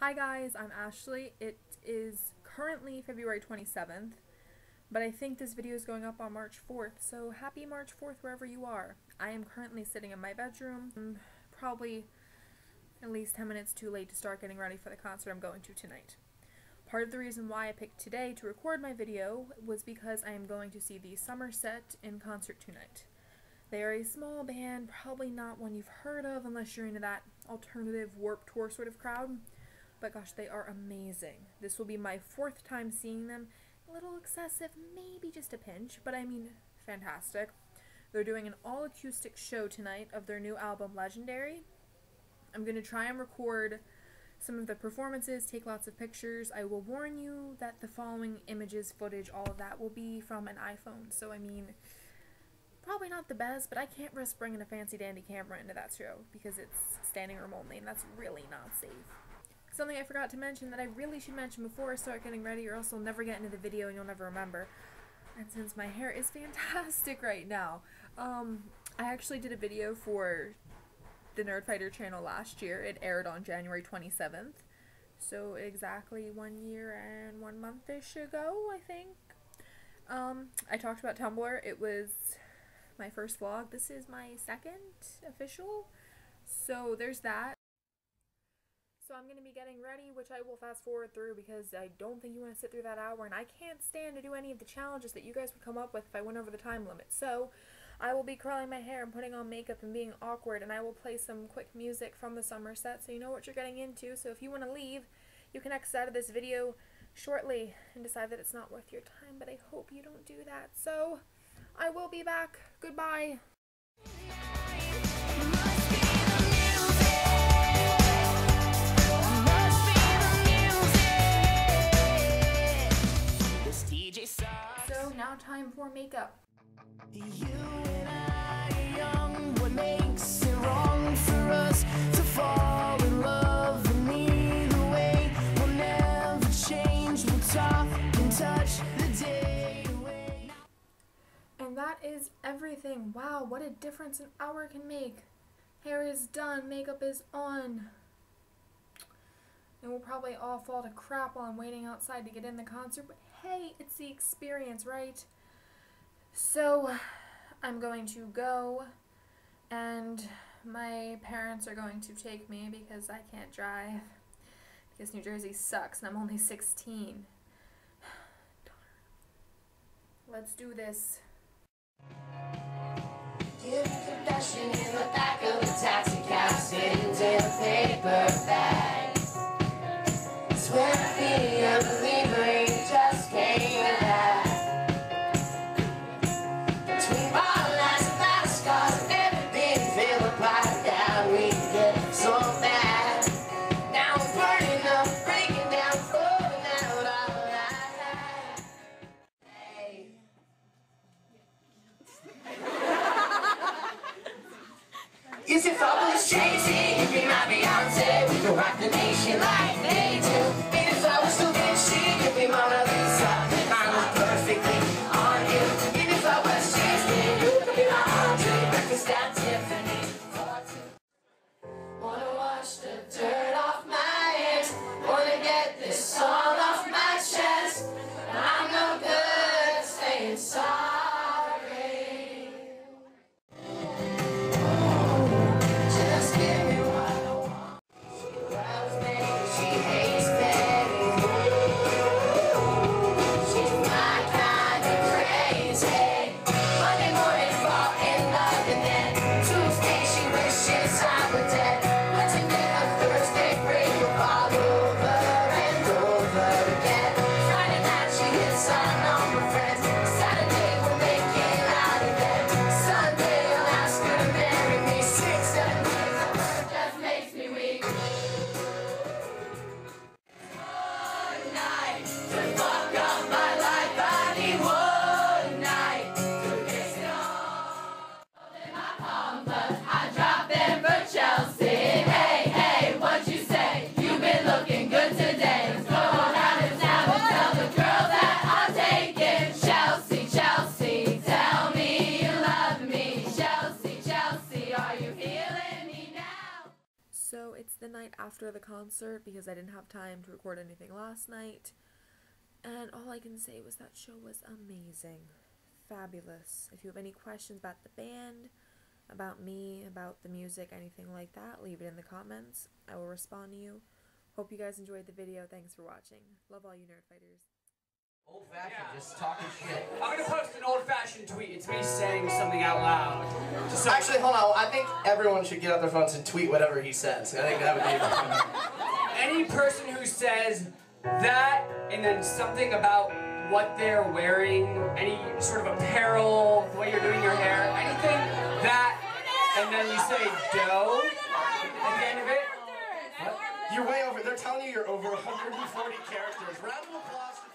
Hi guys, I'm Ashley. It is currently February 27th, but I think this video is going up on March 4th, so happy March 4th wherever you are. I am currently sitting in my bedroom, I'm probably at least 10 minutes too late to start getting ready for the concert I'm going to tonight. Part of the reason why I picked today to record my video was because I am going to see the Summer Set in concert tonight. They are a small band, probably not one you've heard of unless you're into that alternative Warped Tour sort of crowd. But gosh, they are amazing. This will be my fourth time seeing them. A little excessive, maybe just a pinch, but I mean, fantastic. They're doing an all acoustic show tonight of their new album, Legendary. I'm going to try and record some of the performances, take lots of pictures. I will warn you that the following images, footage, all of that will be from an iPhone. So, I mean, probably not the best, but I can't risk bringing a fancy dandy camera into that show because it's standing room only, and that's really not safe. Something I forgot to mention that I really should mention before I start getting ready, or else I'll never get into the video and you'll never remember. And since my hair is fantastic right now, um, I actually did a video for the Nerdfighter channel last year. It aired on January 27th. So exactly one year and one month-ish ago, I think. Um, I talked about Tumblr. It was my first vlog. This is my second official. So there's that. So I'm going to be getting ready, which I will fast forward through because I don't think you want to sit through that hour, and I can't stand to do any of the challenges that you guys would come up with if I went over the time limit. So I will be curling my hair and putting on makeup and being awkward, and I will play some quick music from the Summer Set so you know what you're getting into. So if you want to leave, you can exit out of this video shortly and decide that it's not worth your time, but I hope you don't do that. So I will be back. Goodbye. The day away. And that is everything. Wow, what a difference an hour can make. Hair is done, makeup is on. And we'll probably all fall to crap while I'm waiting outside to get in the concert, but hey, it's the experience, right? So, I'm going to go, and my parents are going to take me because I can't drive, because New Jersey sucks and I'm only 16. Let's do this. Was Jay-Z, you'd be my Beyonce. We could rock the nation like they do. And if I was Da Vinci, you'd be Mona Lisa. I look perfectly on you. And if I was Jasmine, you could be my Andre. Breakfast at Tiffany. Wanna wash the dirt off my hands. Wanna get this song off my chest. I'm no good at saying after the concert because I didn't have time to record anything last night. And all I can say was that show was amazing. Fabulous. If you have any questions about the band, about me, about the music, anything like that, leave it in the comments. I will respond to you. Hope you guys enjoyed the video. Thanks for watching. Love all you nerd fighters. Old fashioned, just talking shit. I'm gonna post an old-fashioned tweet. It's me saying something out loud. Just so Actually, hold on. I think everyone should get out their phones and tweet whatever he says. I think that would be. any person who says that and then something about what they're wearing, any sort of apparel, the way you're doing your hair, anything that, and then you say dough at the end of it. You're way over. They're telling you you're over 140 characters. Round of applause.